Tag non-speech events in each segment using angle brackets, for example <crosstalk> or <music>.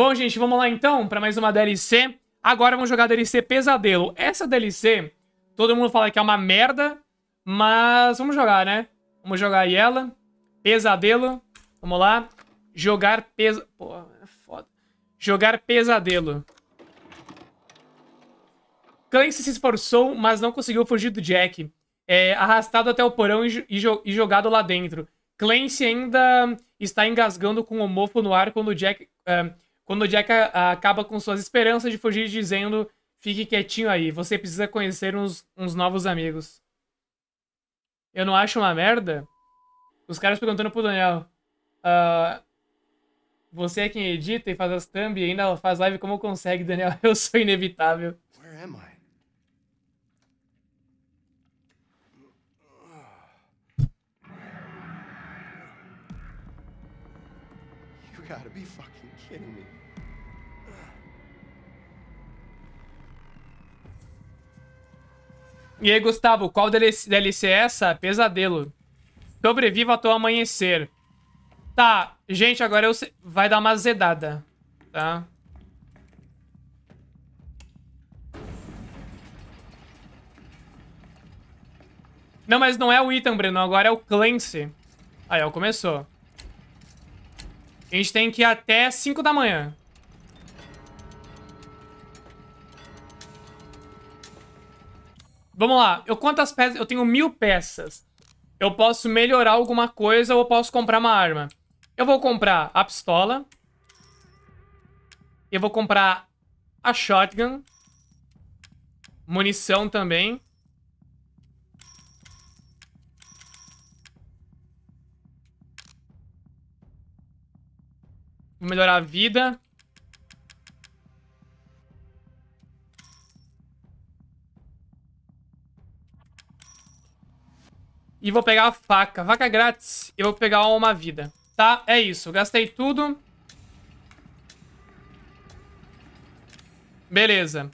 Bom, gente, vamos lá então para mais uma DLC. Agora vamos jogar a DLC Pesadelo. Essa DLC, todo mundo fala que é uma merda, mas vamos jogar, né? Vamos jogar aí ela. Pesadelo. Vamos lá. Jogar pesa... Pô, é foda. Jogar Pesadelo. Clancy se esforçou, mas não conseguiu fugir do Jack. É, arrastado até o porão e, e, e jogado lá dentro. Clancy ainda está engasgando com o mofo no ar quando o Jack, uh, quando Jack acaba com suas esperanças de fugir dizendo fique quietinho aí, você precisa conhecer uns, uns novos amigos. Eu não acho uma merda? Os caras perguntando pro Daniel. Uh, você é quem edita e faz as thumb e ainda faz live como consegue, Daniel. <laughs> Eu sou inevitável. Where am I? E aí, Gustavo, qual DLC é essa? Pesadelo. Sobreviva até o amanhecer. Tá, gente, agora eu vai dar uma zedada, tá? Não, mas não é o Ethan, Breno, agora é o Clancy. Aí, ó, começou. A gente tem que ir até 5 da manhã. Vamos lá. Eu quantas peças? Eu tenho mil peças. Eu posso melhorar alguma coisa ou posso comprar uma arma. Eu vou comprar a pistola. Eu vou comprar a shotgun. Munição também. Vou melhorar a vida. E vou pegar a faca. Faca grátis. E vou pegar uma vida. Tá? É isso. Gastei tudo. Beleza.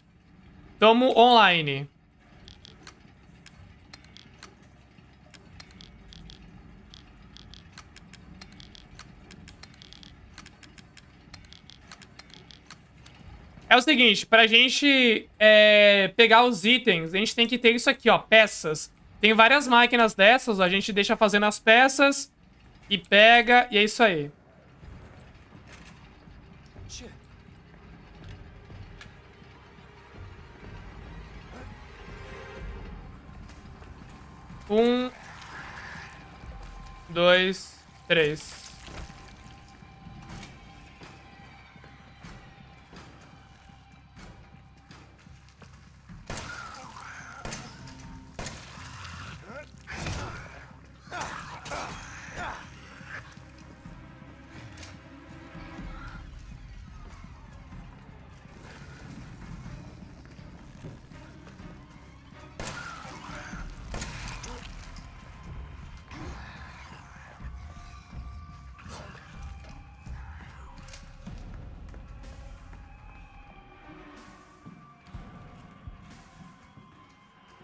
Tamo online. É o seguinte, pra gente é, pegar os itens, a gente tem que ter isso aqui, ó, peças. Tem várias máquinas dessas, a gente deixa fazendo as peças e pega, e é isso aí. Um, dois, três.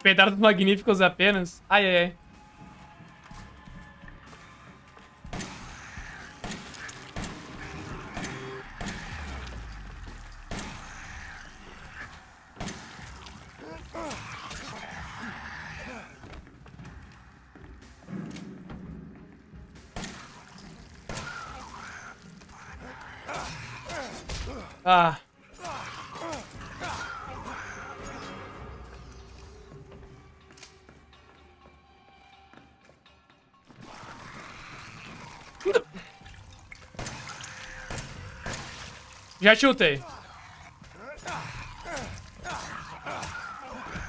Petardos magníficos apenas. Ai, ai, ai. Já tiltei.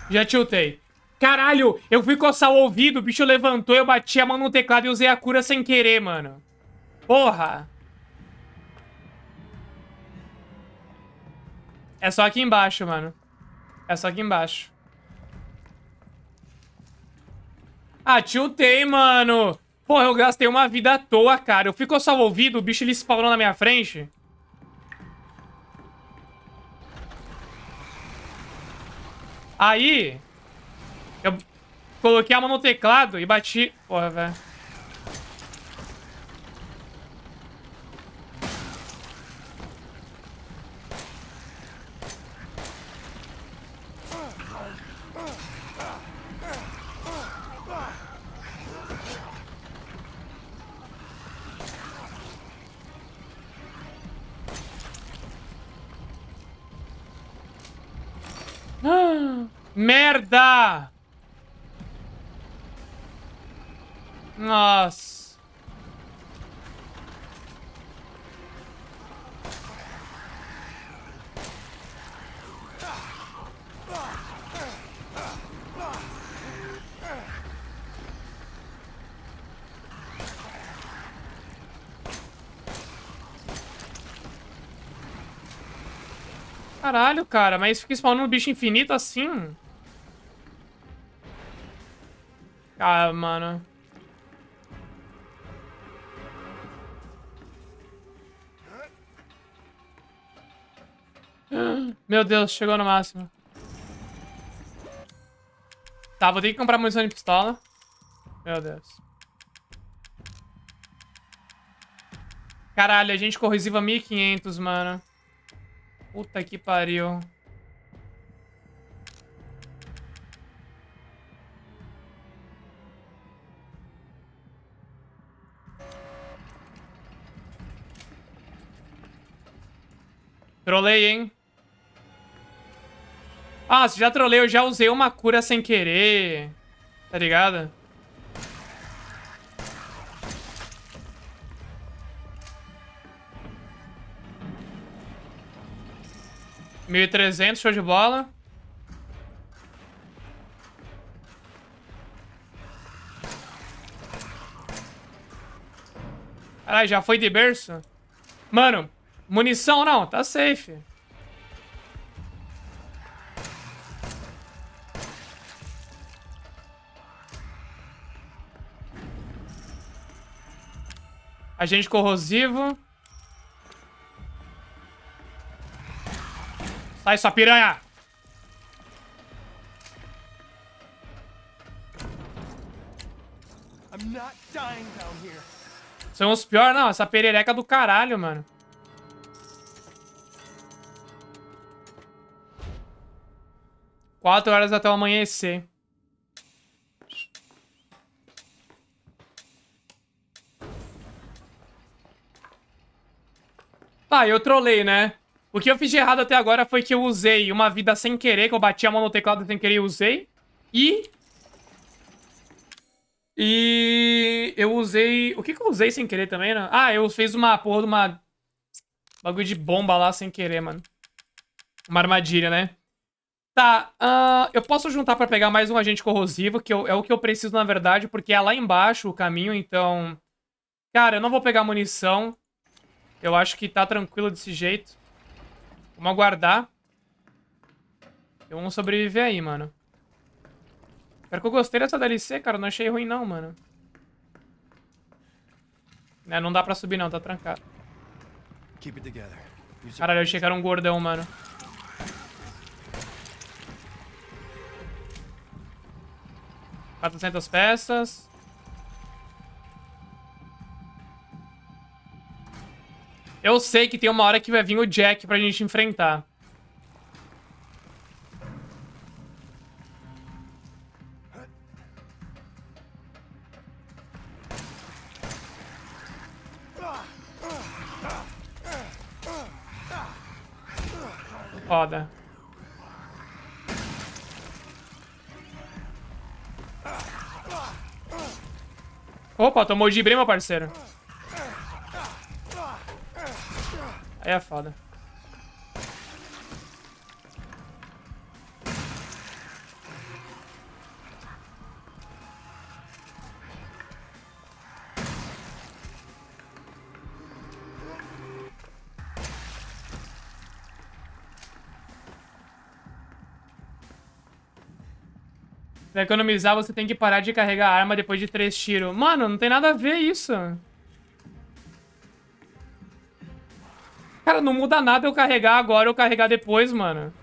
Já tiltei. Caralho, eu fui coçar o ouvido, o bicho levantou, eu bati a mão no teclado e usei a cura sem querer, mano. Porra. É só aqui embaixo, mano. É só aqui embaixo. Ah, tiltei, mano. Porra, eu gastei uma vida à toa, cara. Eu fui coçar o ouvido, o bicho ele spawnou na minha frente. Aí, eu coloquei a mão no teclado e bati... Porra, velho. Caralho, cara, mas fica spawnando um bicho infinito assim? Ah, mano. <gasps> Meu Deus, chegou no máximo. Tá, vou ter que comprar munição de pistola. Meu Deus. Caralho, a gente corrosiva 1500, mano. Puta que pariu. Trolei, hein? Ah, se já trolei, eu já usei uma cura sem querer. Tá ligado? Mil e trezentos, show de bola. Caralho, já foi de berço? Mano, munição não, tá safe. Agente corrosivo. Sai, sua piranha! São os piores, não. Essa perereca do caralho, mano. Quatro horas até o amanhecer. Tá, eu trolei, né? O que eu fiz de errado até agora foi que eu usei uma vida sem querer, que eu bati a mão no teclado sem querer e usei. E... E... Eu usei... O que que eu usei sem querer também, né? Ah, eu fiz uma porra de uma... Bagulho de bomba lá sem querer, mano. Uma armadilha, né? Tá, uh, eu posso juntar pra pegar mais um agente corrosivo, que eu, é o que eu preciso, na verdade, porque é lá embaixo o caminho, então... Cara, eu não vou pegar munição. Eu acho que tá tranquilo desse jeito. Vamos aguardar. E vamos sobreviver aí, mano. Espero que eu gostei dessa DLC, cara. Não achei ruim, não, mano. É, não dá pra subir, não. Tá trancado. Caralho, eu achei que era um gordão, mano. Quatrocentas peças. Eu sei que tem uma hora que vai vir o Jack pra gente enfrentar. Foda. Opa, tomou de bem, meu parceiro. Aí é foda. Pra economizar, você tem que parar de carregar a arma depois de três tiros. Mano, não tem nada a ver isso. Cara, não muda nada eu carregar agora ou carregar depois, mano.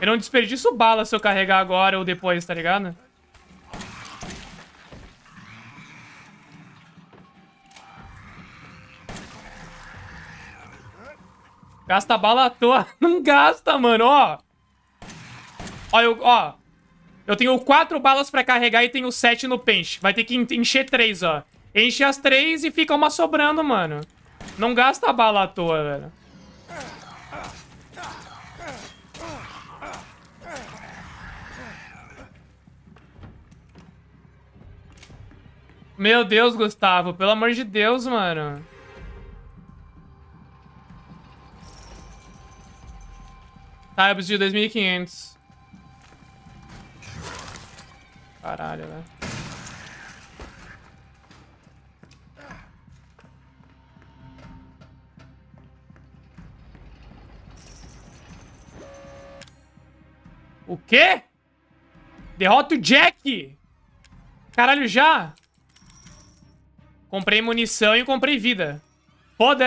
Eu não desperdiço bala se eu carregar agora ou depois, tá ligado? Gasta bala à toa. <laughs> Não gasta, mano, ó. Ó, eu, ó. Eu tenho quatro balas pra carregar e tenho sete no pente. Vai ter que encher três, ó. Enche as três e fica uma sobrando, mano. Não gasta bala à toa, velho. Meu Deus, Gustavo. Pelo amor de Deus, mano. Tá, eu preciso de 2.500. Caralho, velho. O quê? Derrota o Jack! Caralho, já? Comprei munição e comprei vida. Pode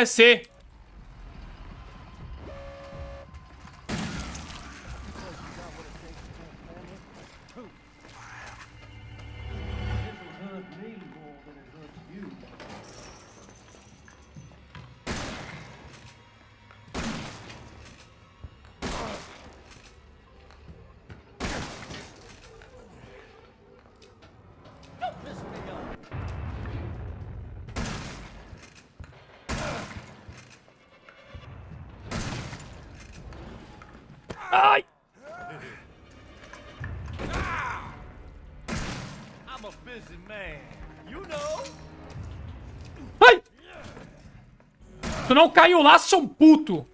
Tu não caiu lá, seu puto!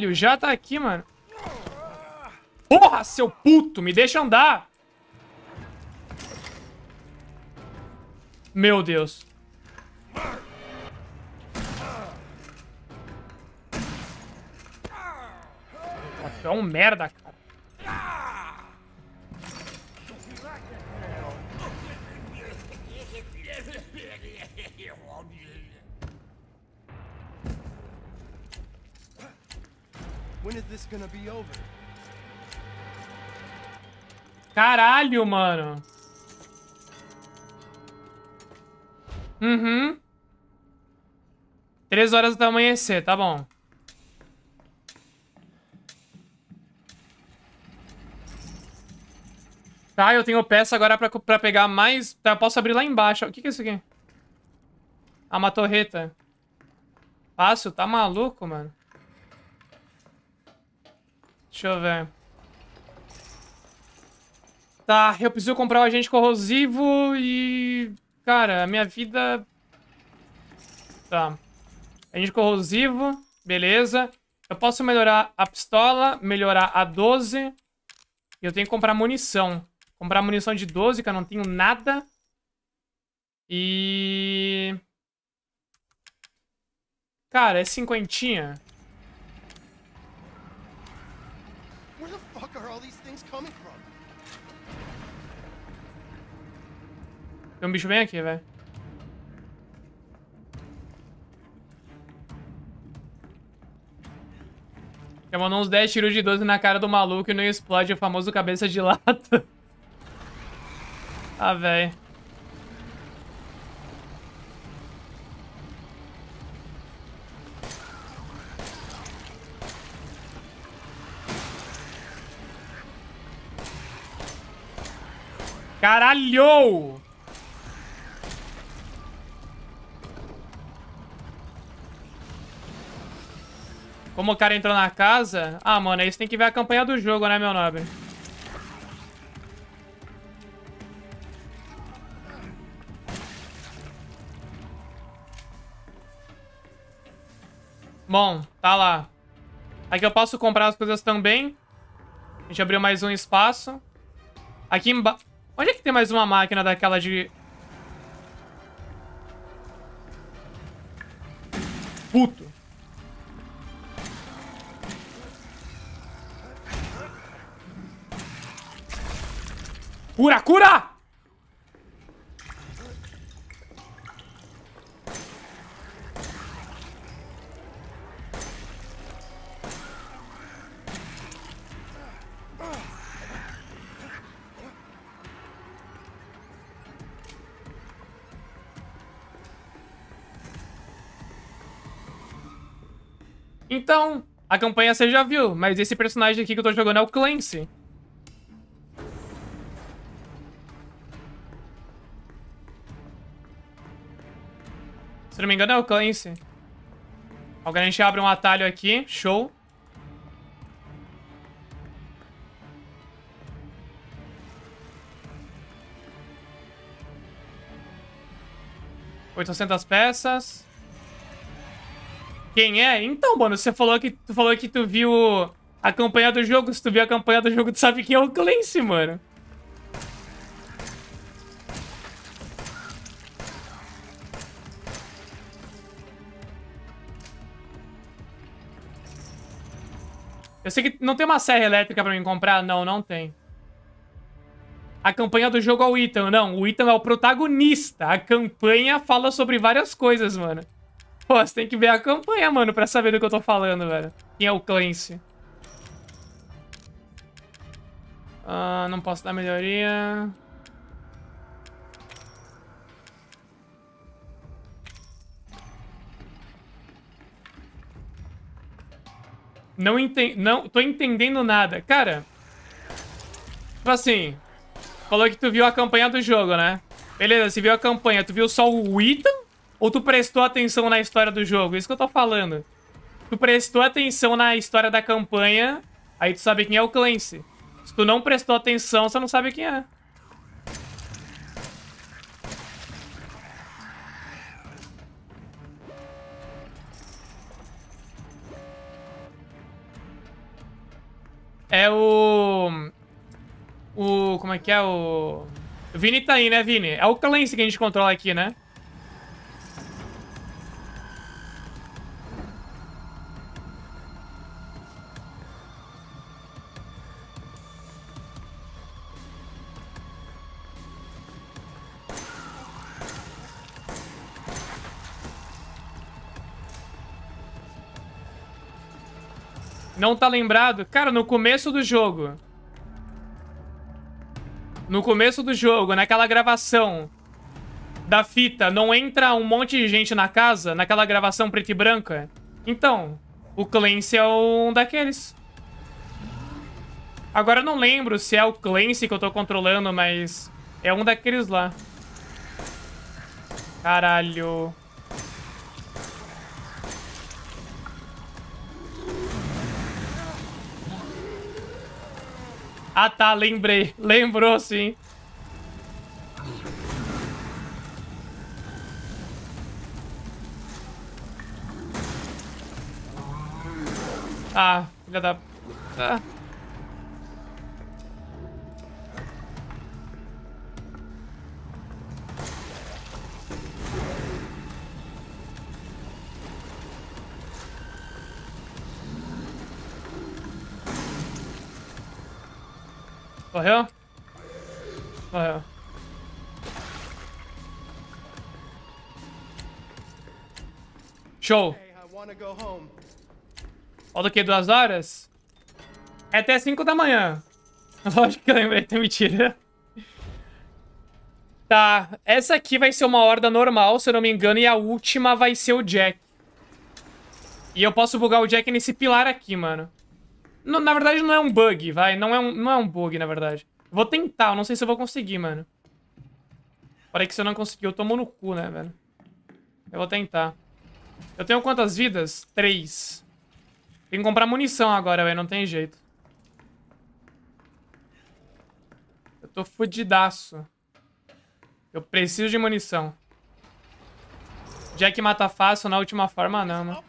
Caralho, já tá aqui, mano. Porra, seu puto, me deixa andar. Meu Deus. É um merda, Caralho, mano. Uhum. Três horas do amanhecer, tá bom. Tá, eu tenho peça agora pra, pra pegar mais... Tá, eu posso abrir lá embaixo. O que que é isso aqui? Ah, uma torreta. Fácil? Tá maluco, mano? Deixa eu ver. Tá, eu preciso comprar o um agente corrosivo e... Cara, a minha vida... Tá. Agente corrosivo, beleza. Eu posso melhorar a pistola, melhorar a 12. E eu tenho que comprar munição. Comprar munição de 12, que eu não tenho nada. E... Cara, é cinquentinha. Tem um bicho bem aqui, velho. Já mandou uns 10 tiros de 12 na cara do maluco e não explode o famoso cabeça de lata. <laughs> ah, velho. Caralho! Como o cara entrou na casa... Ah, mano, aí você tem que ver a campanha do jogo, né, meu nobre? Bom, tá lá. Aqui eu posso comprar as coisas também. A gente abriu mais um espaço. Aqui embaixo... Onde é que tem mais uma máquina daquela de... Puto. Cura, cura! Então, a campanha você já viu, mas esse personagem aqui que eu tô jogando é o Clancy. Se não me engano é o Clancy. Agora a gente abre um atalho aqui, show. 800 peças. Quem é? Então, mano, você falou que tu falou que tu viu a campanha do jogo. Se tu viu a campanha do jogo, tu sabe quem é o Clancy, mano. Eu sei que não tem uma serra elétrica pra mim comprar. Não, não tem. A campanha do jogo é o Ethan. Não, o Ethan é o protagonista. A campanha fala sobre várias coisas, mano. Pô, você tem que ver a campanha, mano, pra saber do que eu tô falando, velho. Quem é o Clancy? Ah, não posso dar melhoria. Não, enten não tô entendendo nada. Cara, tipo assim, Falou que tu viu a campanha do jogo, né? Beleza, se viu a campanha, tu viu só o Ethan? Ou tu prestou atenção na história do jogo? Isso que eu tô falando. Tu prestou atenção na história da campanha, aí tu sabe quem é o Clancy. Se tu não prestou atenção, você não sabe quem é. É o... O... Como é que é? O... Vini tá aí, né, Vini? É o Clancy que a gente controla aqui, né? Não tá lembrado? Cara, no começo do jogo no começo do jogo, naquela gravação da fita, não entra um monte de gente na casa, naquela gravação preta e branca? Então, o Clancy é um daqueles. Agora eu não lembro se é o Clancy que eu tô controlando, mas é um daqueles lá. Caralho. Ah, tá, lembrei. Lembrou, sim. Ah, filha da... Ah. Morreu? Morreu. Show. Falta o quê? Duas horas? É até 5 da manhã. <laughs> Lógico que eu lembrei, tem mentira. Tá, essa aqui vai ser uma horda normal, se eu não me engano, e a última vai ser o Jack. E eu posso bugar o Jack nesse pilar aqui, mano. Na verdade, não é um bug, vai. Não é um, não é um bug, na verdade. Vou tentar, eu não sei se eu vou conseguir, mano. Parei que se eu não conseguir, eu tomo no cu, né, velho? Eu vou tentar. Eu tenho quantas vidas? Três. Tem que comprar munição agora, velho. Não tem jeito. Eu tô fudidaço. Eu preciso de munição. Jack mata fácil na última forma, não, mano.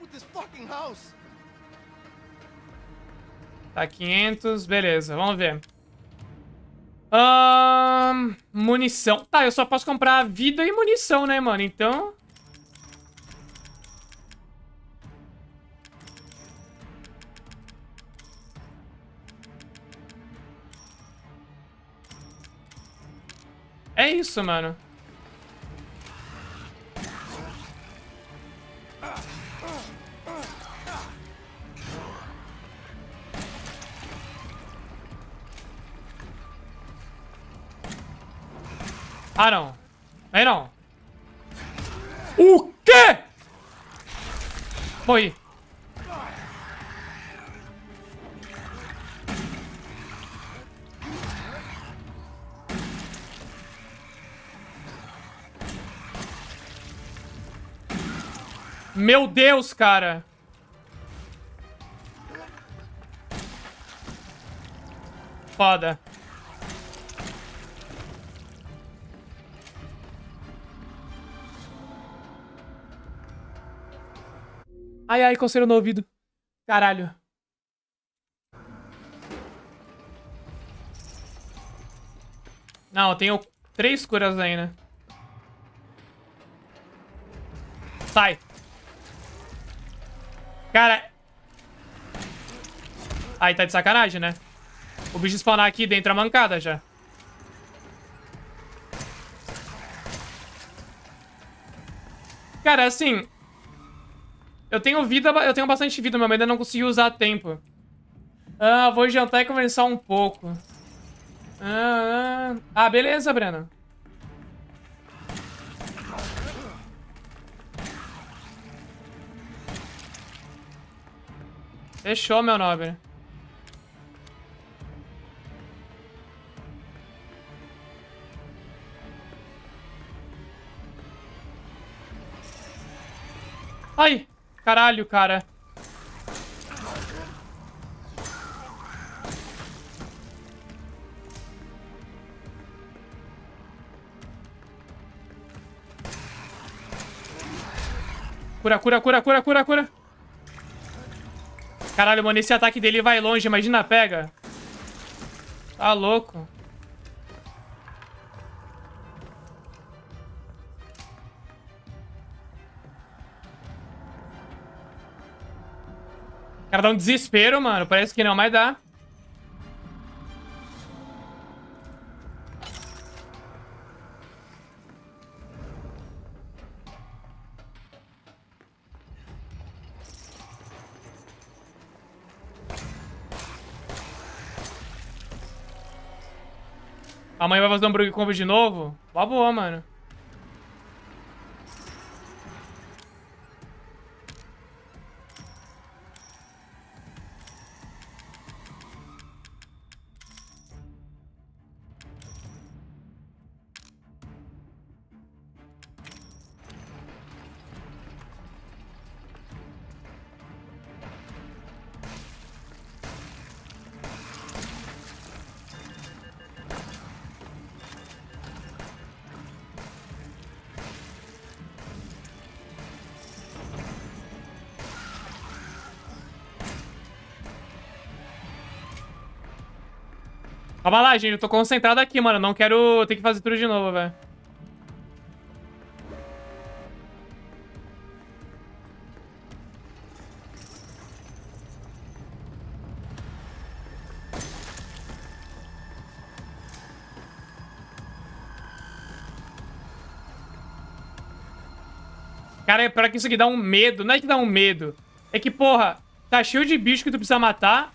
Tá, 500. Beleza, vamos ver. Um, munição. Tá, eu só posso comprar vida e munição, né, mano? Então... É isso, mano. Ah, não. Vem não. O quê? Morri. Meu Deus, cara. Foda. Ai, ai, coceira no ouvido. Caralho. Não, eu tenho três curas ainda. Sai. Cara... Aí tá de sacanagem, né? O bicho spawnar aqui dentro da mancada já. Cara, assim... Eu tenho vida, eu tenho bastante vida, mas ainda não consegui usar a tempo. Ah, vou jantar e conversar um pouco. Ah, ah. ah beleza, Breno. Fechou, meu nobre. Ai! Caralho, cara. Cura, cura, cura, cura, cura, cura. Caralho, mano, esse ataque dele vai longe. Imagina, pega. Tá louco. Cara dá um desespero, mano. Parece que não, mas dá. Amanhã vai fazer um Burger Combo de novo? Boa boa, mano. Calma lá, gente. Eu tô concentrado aqui, mano. Não quero ter que fazer tudo de novo, velho. Cara, pra que isso aqui dá um medo. Não é que dá um medo. É que, porra, tá cheio de bicho que tu precisa matar.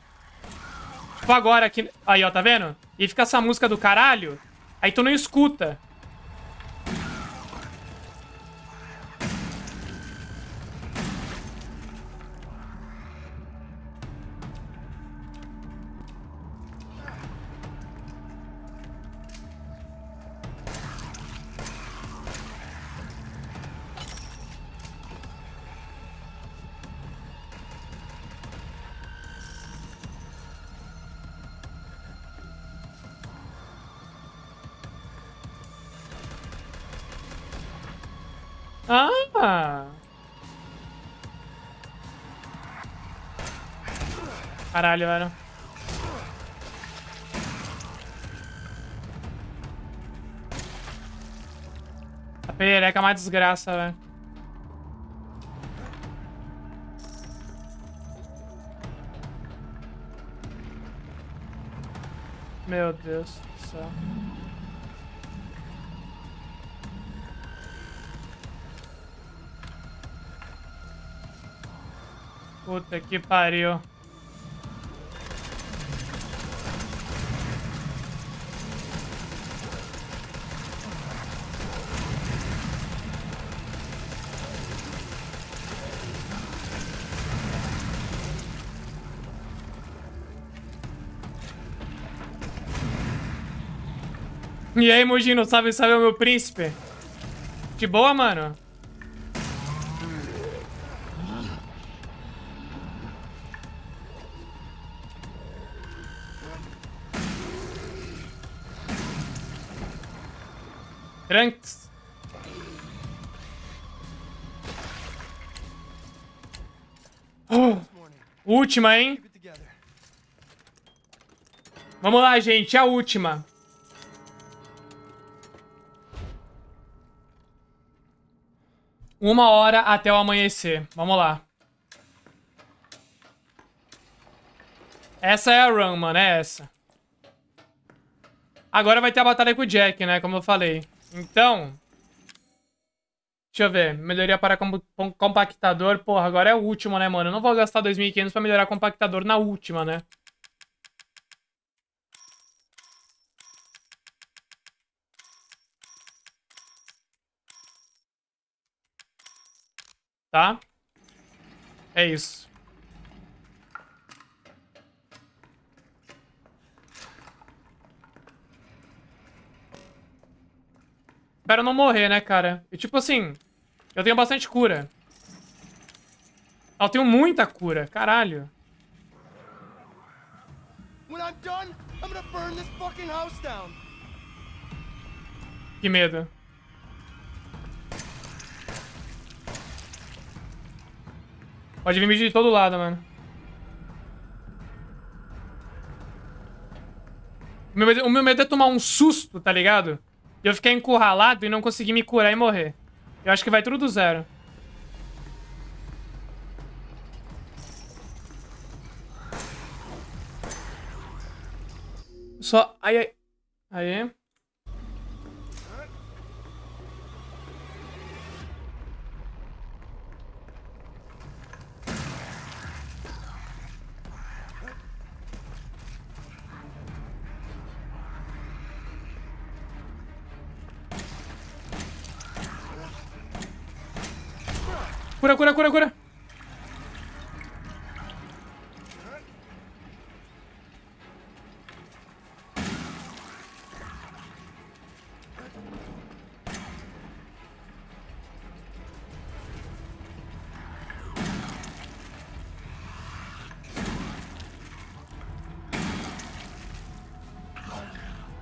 Tipo agora aqui... Aí, ó, tá vendo? E fica essa música do caralho. Aí tu não escuta. Caralho, velho. A perereca é uma desgraça, velho. Meu Deus do céu. Puta que pariu. E aí, Mugino, sabe, sabe o meu príncipe. De boa, mano? Trunks. Última, hein? Vamos lá, gente, a última. Uma hora até o amanhecer. Vamos lá. Essa é a run, mano. É essa. Agora vai ter a batalha com o Jack, né? Como eu falei. Então... Deixa eu ver. Melhoria para compactador. Porra, agora é o último, né, mano? Eu não vou gastar 2.500 pra melhorar compactador na última, né? Tá? É isso. Espero não morrer, né, cara? E tipo assim, eu tenho bastante cura. Eu tenho muita cura, caralho. Que medo. Pode vir de todo lado, mano. O meu, medo, o meu medo é tomar um susto, tá ligado? E eu ficar encurralado e não conseguir me curar e morrer. Eu acho que vai tudo do zero. Só... Aí, aí. Aí. Cura, cura, cura, cura.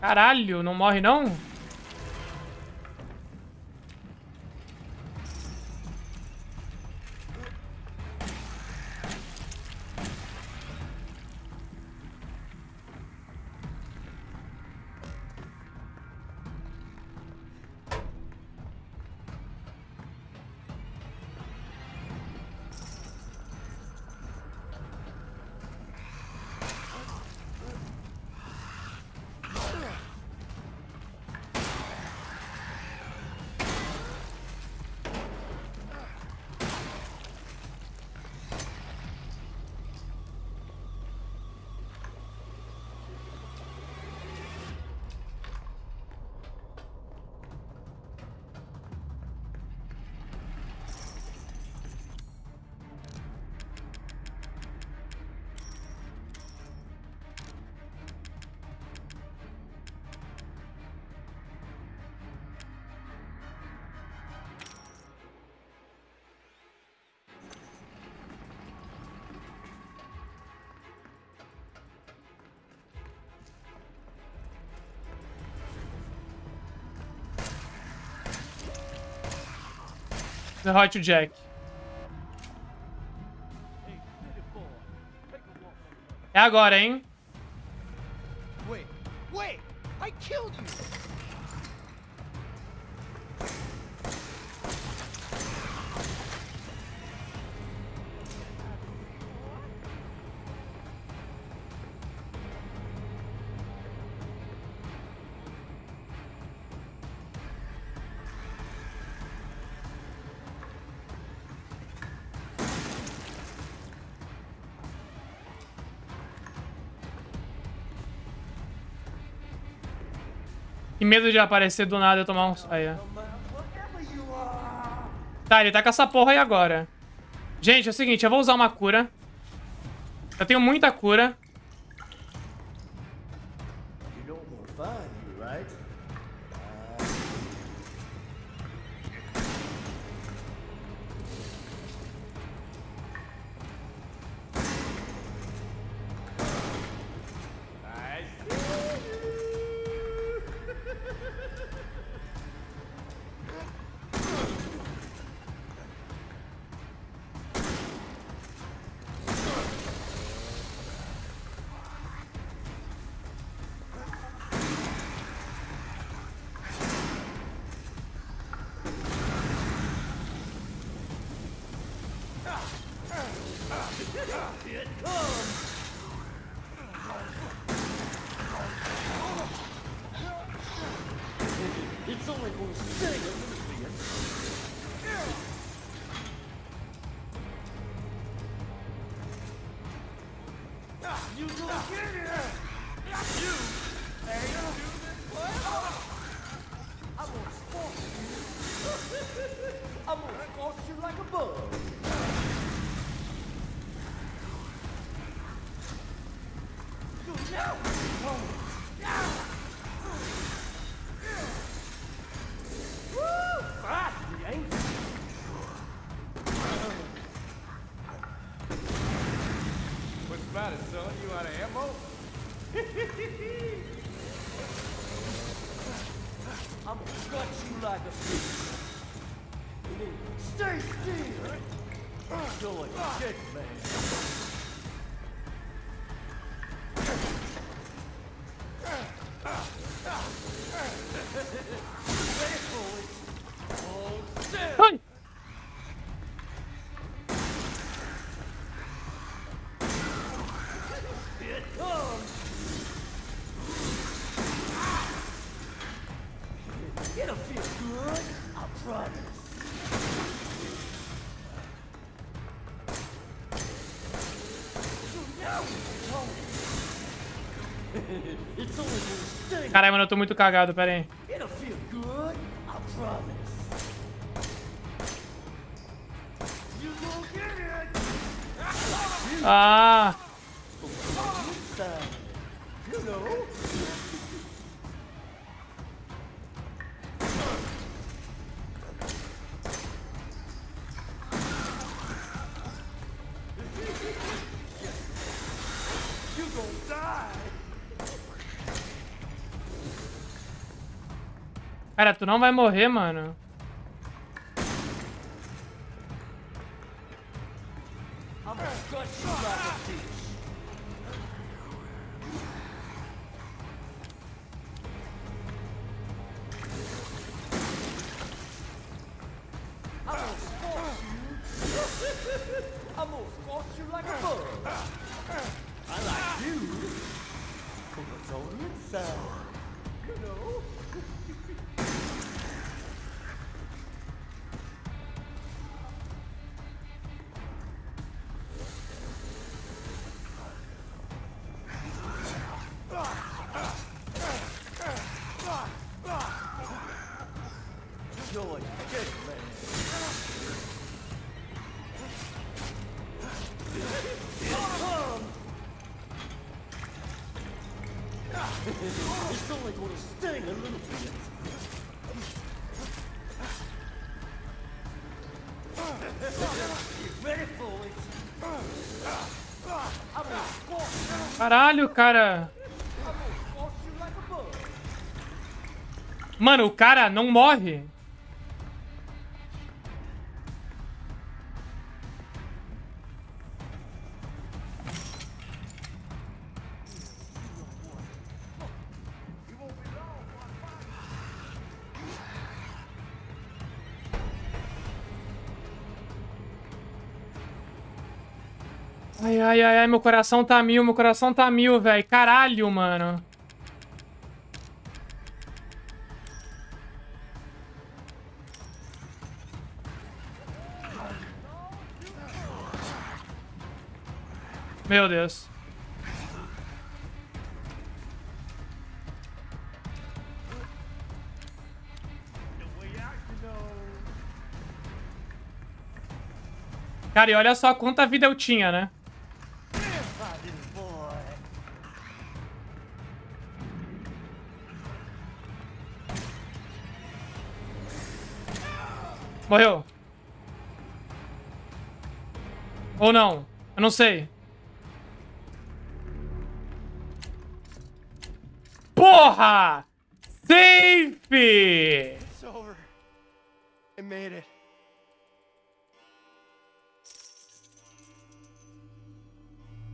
Caralho, não morre não? Derrote o Jack. É agora, hein? Medo de aparecer do nada e tomar um... Aí, ó. Tá, ele tá com essa porra aí agora. Gente, é o seguinte, eu vou usar uma cura. Eu tenho muita cura. Get it! Caralho, mano, eu tô muito cagado, pera aí. It'll Cara, tu não vai morrer, mano. Gonna sting a little bit. Caralho, cara. Mano, o cara não morre. Ai, ai, ai, meu coração tá mil, meu coração tá mil, velho. Caralho, mano. Meu Deus. Cara, e olha só quanta vida eu tinha, né? Morreu. Ou não? Eu não sei. Porra! Safe! It's over. I made it.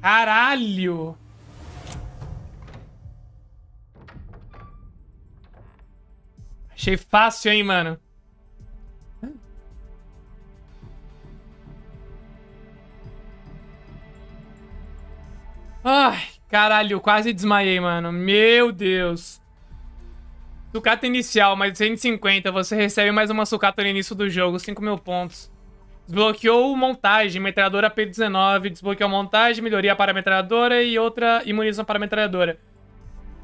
Caralho! Achei fácil, hein, mano? Ai, caralho, quase desmaiei, mano. Meu Deus. Sucata inicial, mais 150. Você recebe mais uma sucata no início do jogo, 5 mil pontos. Desbloqueou montagem, metralhadora P19. Desbloqueou montagem, melhoria para metralhadora e outra imunização para metralhadora.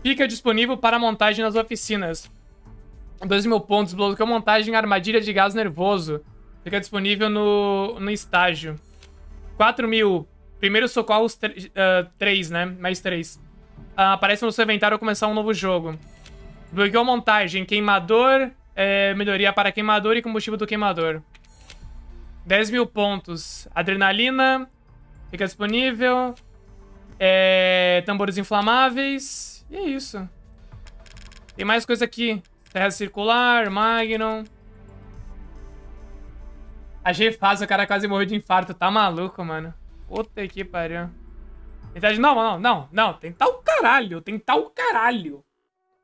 Fica disponível para montagem nas oficinas. 2 mil pontos, desbloqueou montagem armadilha de gás nervoso. Fica disponível no, no estágio. 4 mil. Primeiro socorros 3, uh, né? Mais 3. Uh, aparece no seu inventário ao começar um novo jogo. Bloqueou montagem, queimador, é, melhoria para queimador e combustível do queimador. 10 mil pontos. Adrenalina, fica disponível. É, tambores inflamáveis. E é isso. Tem mais coisa aqui. Terra circular, Magnum. A G faz, o cara quase morreu de infarto. Tá maluco, mano. Puta que pariu. Não, não, não, não. Tentar o caralho. Tentar o caralho.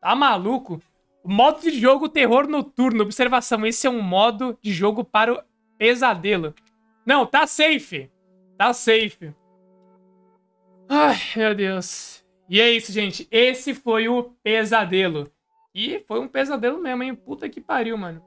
Tá maluco? Modo de jogo terror noturno. Observação, esse é um modo de jogo para o pesadelo. Não, tá safe. Tá safe. Ai, meu Deus. E é isso, gente. Esse foi o pesadelo. E foi um pesadelo mesmo, hein? Puta que pariu, mano.